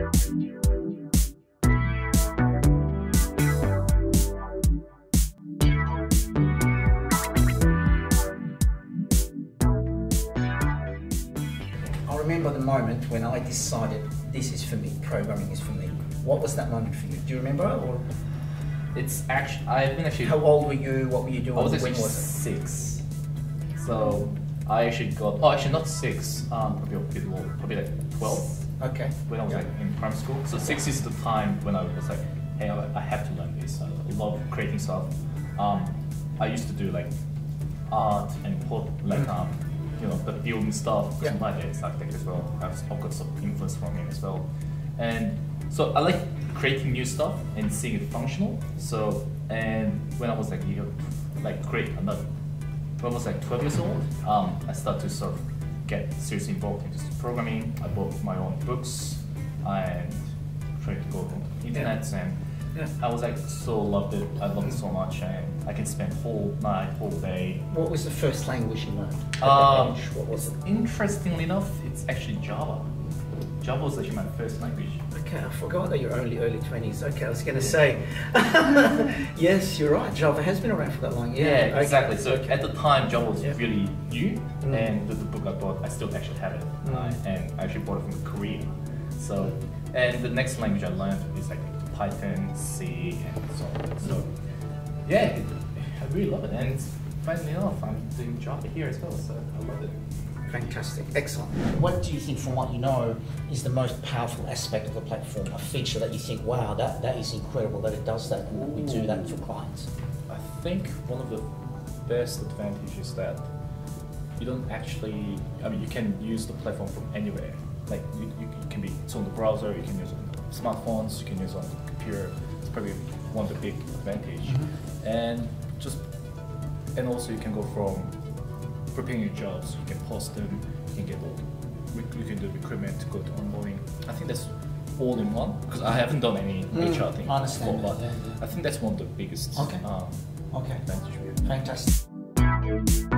I remember the moment when I decided this is for me, programming is for me. What was that moment for you? Do you remember? Or It's actually I've been actually how old were you? What were you doing? I was when was six. So I actually got oh actually not six, um probably a bit more, probably like twelve Okay. when I was Yeah. like in primary school. So six is the time when I was like, hey I, I have to learn this. I love creating stuff. Um I used to do like art and put like Mhm. um you know the building stuff. 'cause Yeah. My dad is architect as well. I've, got some influence from him as well. And so I like creating new stuff and seeing it functional. So and when I was like you know, like create another when I was like 12 years old, um, I started to sort of get seriously involved in into programming. I bought my own books and tried to go on the internet and Yeah. I was like so loved it. I loved it so much and I can spend whole night, whole day. What was the first language you learned? Um, what was it? Interestingly enough, it's actually Java. Java was actually my first language. Okay, I forgot that you're only early twenties. Okay, I was going to say, yes, you're right. Java has been around for that long. Yeah, Yeah, okay, exactly. So okay. at the time, Java was Yeah. really new, Mm. and the, the book I bought, I still actually have it, Mm. uh, and I actually bought it from Korea. So, and the next language I learned is like Python, C, and so on. So, yeah, I really love it, and finally enough, I'm doing Java here as well, so I love it. Fantastic, excellent. What do you think, from what you know, is the most powerful aspect of the platform? A feature that you think, wow, that, that is incredible that it does that and we do that for clients. I think one of the best advantages is that you don't actually, I mean, you can use the platform from anywhere. Like, you, you can be, it's on the browser, you can use it on smartphones, you can use it on the computer. It's probably one of the big advantage. Mhm. And just, and also you can go from preparing your jobs, you can post them, you can get all, the- you can do recruitment, go to onboarding. I think that's all in one, because I haven't done any Mm, HR thing understand before, but yeah, yeah. I think that's one of the biggest Okay. um, Okay, advantage we have. fantastic.